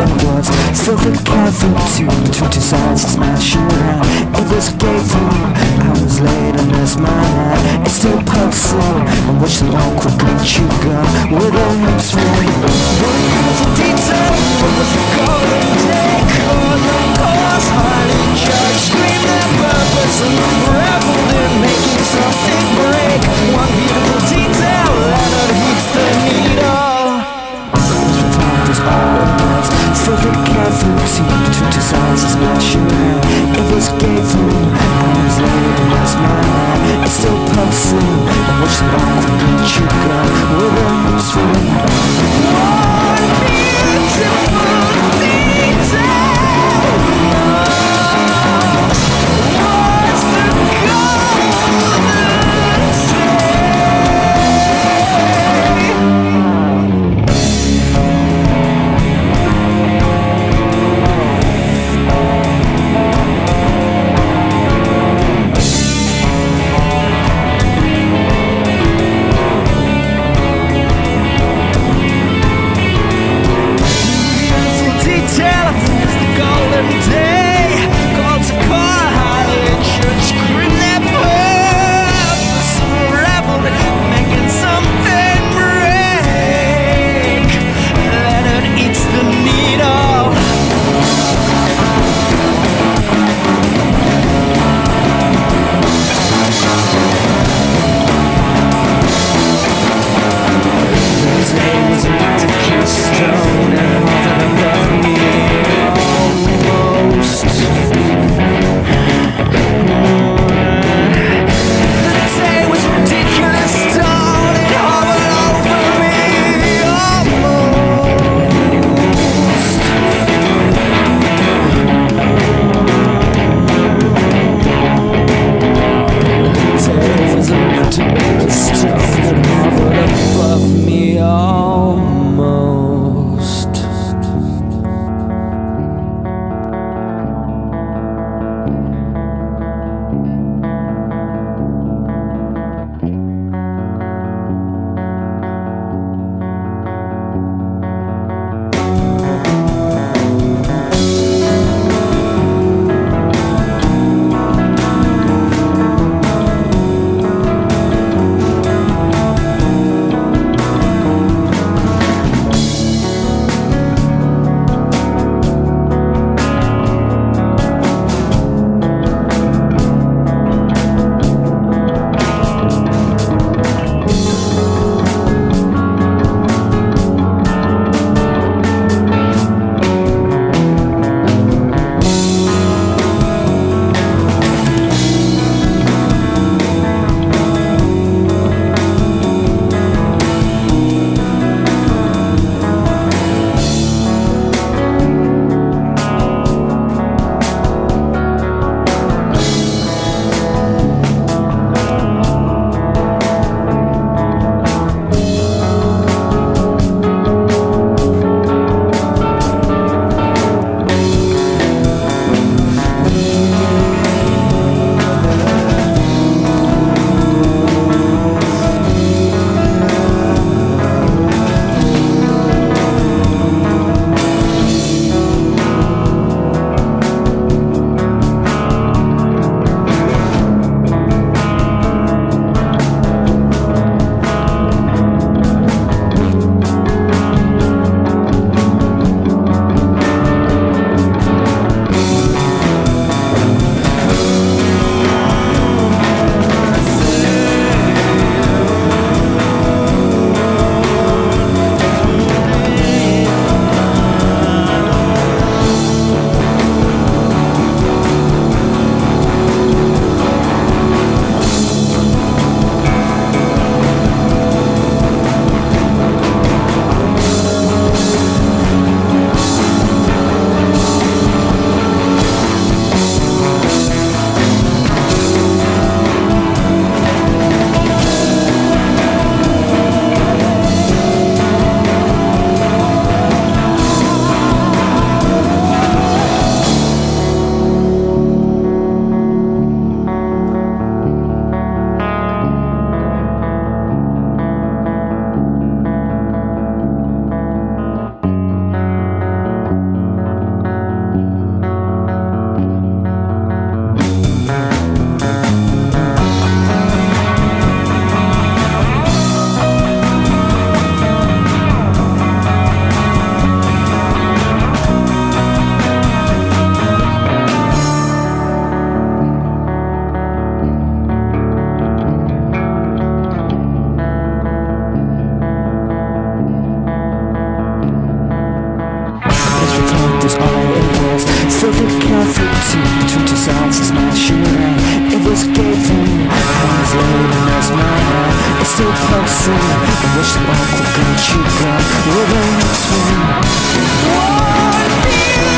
it was. Still the careful to to smash you out It was a gay was late and that's my night It's still pulsing, and watch the all quickly chew gum With their hips swing I watch the ball quickly chew was machine It escapes me Comes loading as my heart It's so proxy I wish that I could get you back With an extreme What feeling